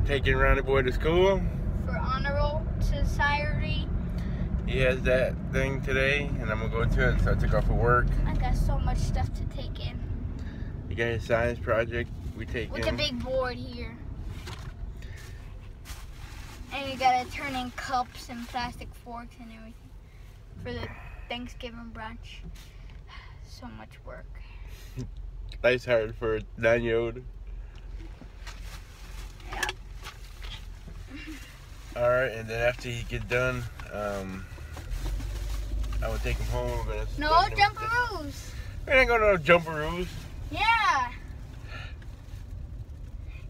taking taking Ronnie boy to school. For honor roll society. He has that thing today, and I'm gonna go to it. So I took off of work. I got so much stuff to take in. You got his science project. We take With in. a big board here. And you gotta turn in cups and plastic forks and everything for the Thanksgiving brunch. So much work. Life's hard for a nine-year-old. Yeah. All right, and then after he get done, um, I will take him home. We're gonna No jumperoos. We ain't going to no jumperoos. Yeah.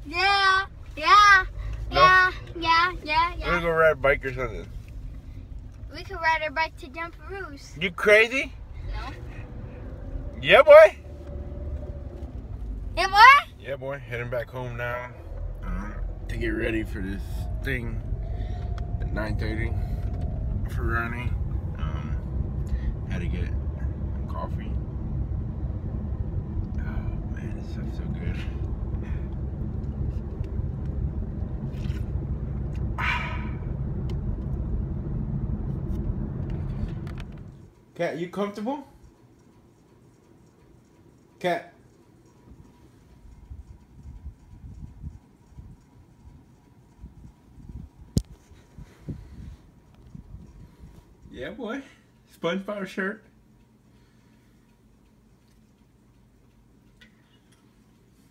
Yeah. Yeah. No. Yeah. Yeah. Yeah. We're gonna go ride a bike or something. We could ride our bike to jumperoos. You crazy? No. Yeah, boy. Yeah, what? Yeah, boy. Heading back home now um, to get ready for this thing 9:30 for Ronnie. Um, had to get coffee. Oh man, this stuff's so good. Cat, you comfortable? Cat. Yeah, boy. SpongeBob shirt.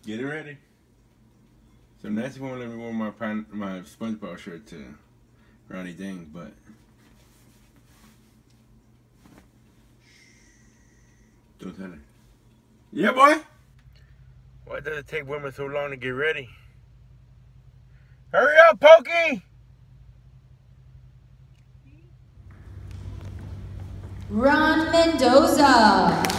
Get it ready. So Nancy won't let me wear my pine, my SpongeBob shirt to Ronnie Dang, but don't tell her. Yeah, boy. Why does it take women so long to get ready? Hurry up, Pokey! Ron Mendoza.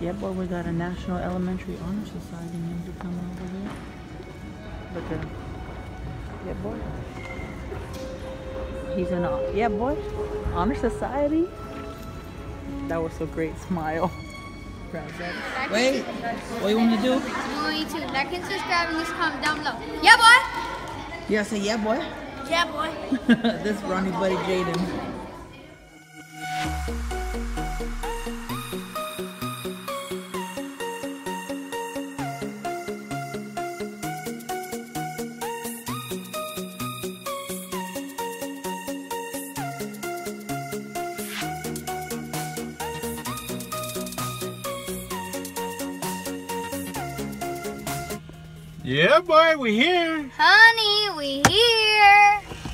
Yeah, boy, we got a National Elementary Honor Society member coming over here. Look at him. Yeah, boy. He's in a, yeah, boy. Honor Society. That was a great smile. Wait, what you want to do? I want you to like and subscribe and just comment down below. Yeah, boy. Yeah, say yeah, boy. Yeah, boy. this is Ronnie Buddy Jaden. Yeah, boy, we here. Honey, we here.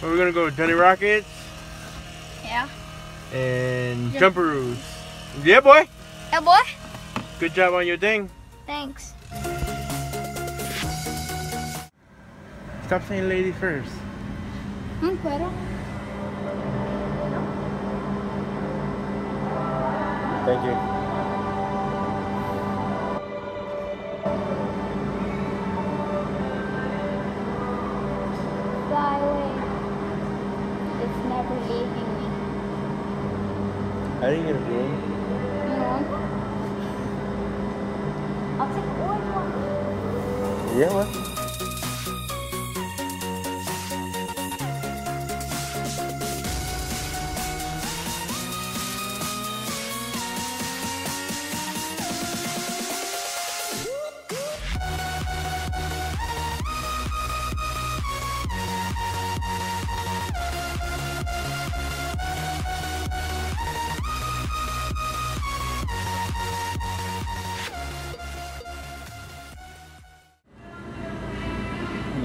Where we gonna go? Johnny Rockets Yeah. and Yeah. Jumperoos. Yeah, boy. Yeah, boy. Good job on your thing. Thanks. Stop saying lady first. Pero. Thank you. It's never leaving me. I didn't a room. You want one? I'll take orange one. Yeah, what?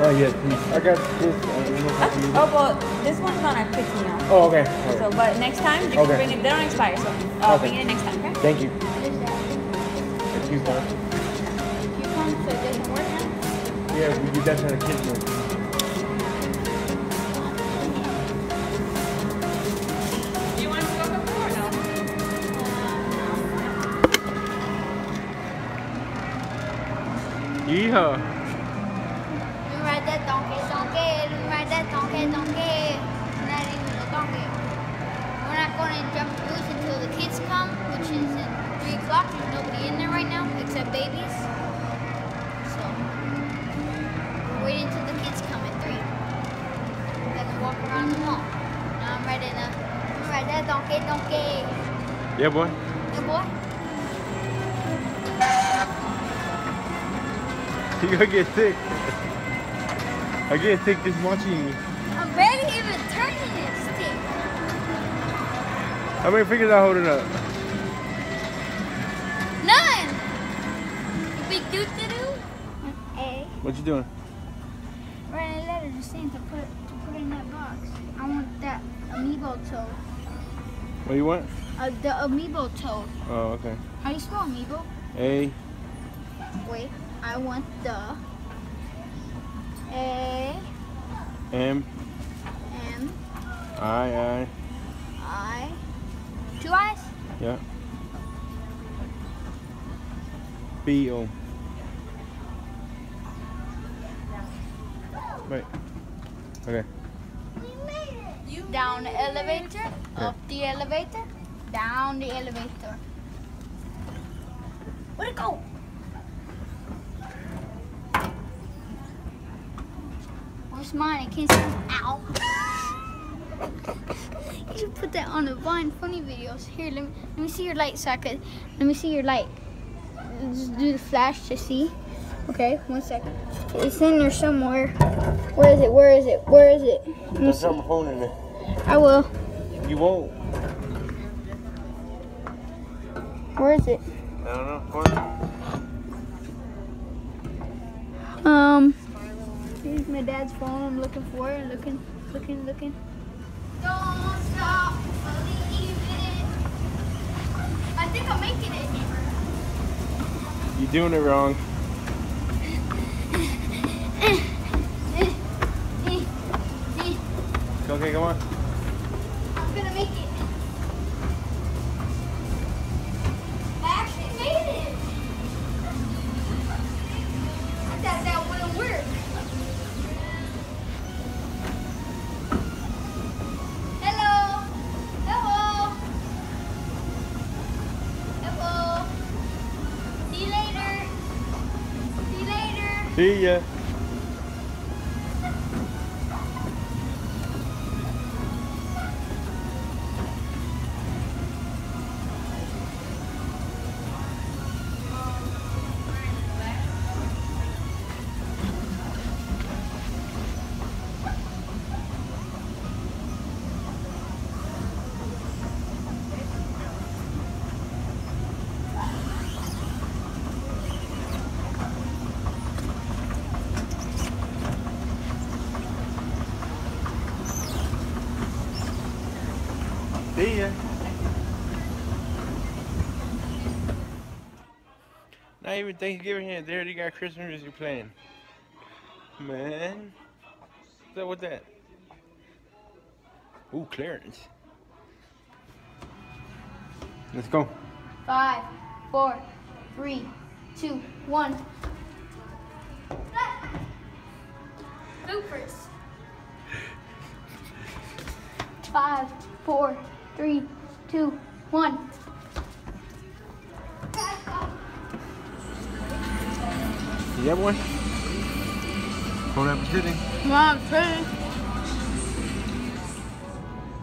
Yes, please. I got this. Uh, you. Oh, well, this one's on our picking now. oh, okay. All right. So, but next time, you Okay. bring it. They don't expire, so uh, Okay. bring it next time, okay? Thank you. There's that. Thank. Coupon, so it doesn't work now? Yeah, we did that to the kids. one. Do you want to go before or? Yeehaw. Let me ride that donkey, donkey. Let me ride that donkey, donkey. Not even a donkey. We're not going to jump loose until the kids come, which is at 3 o'clock. There's nobody in there right now except babies. So, we're waiting until the kids come at 3. We're going to walk around the mall. Now I'm riding a, let me ride that donkey, donkey. Yeah, boy. Good boy. You gonna get sick. I get sick just watching you. I'm barely even turning this stick. How many fingers I holding up? Doo doo doo. A. What you doing? Writing a letter to Santa put to put in that box. I want that amiibo toad. What you want? Uh, the amiibo toad. Oh, okay. How do you spell amiibo? A. Wait, I want the A M. M I. I. I two eyes. Yeah. B. O. Wait. Okay. We made it. Down the elevator, up the elevator, down the elevator. Where'd it go? Where's mine? I can't see. Ow. you should put that on the Vine funny videos. Here, let me, let me see your light so I could. Let me see your light. Just do the flash to see. Okay, one second. It's in there somewhere. Where is it? Where is it? Where is it? Let me Don't see. drop my phone in there. I will. You won't. Where is it? I don't know. Come. Um, here's my dad's phone. I'm looking for it. Looking, looking, looking. Don't stop believing. I think I'm making it. You're doing it wrong. Okay, come on. I'm gonna make it. I actually made it. I thought that wouldn't work. Hello. Hello. Hello. See you later. See you later. See ya. Not even Thanksgiving yet. They already got Christmas music playing. Man. What's up with that? Ooh, clearance. Let's go. Five, four, three, two, one. Bloopers. Five, four, three, two, one. Yeah, boy. Hold up sitting. Mom, pretty.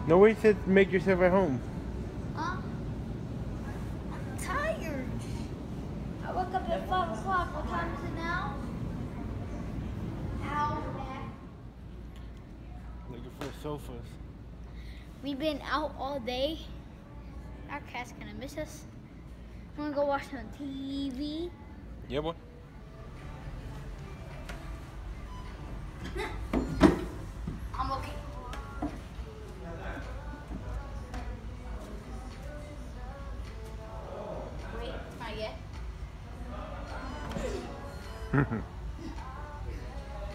No way to make yourself at home. Huh? I'm tired. I woke up at five o'clock. What time is it now? Hour back. Looking for sofas. We've been out all day. Our cat's gonna miss us. I'm gonna go watch some TV. Yeah, boy.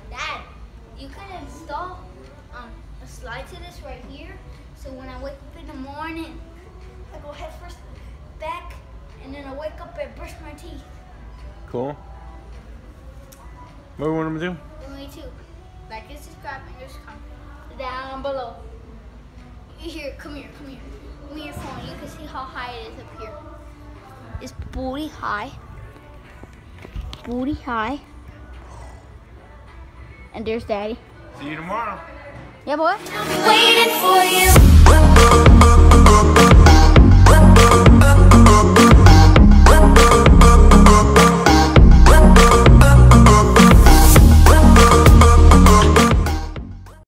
Dad, you can install um, a slide to this right here. So when I wake up in the morning, I go head first back, and then I wake up and brush my teeth. Cool. What do you want them to do? Me too. Like and subscribe and just comment down below. Here, come here, come here. Give me your phone. You can see how high it is up here. It's booty high. Booty high. And there's daddy. See you tomorrow. Yeah, boy. waiting for you.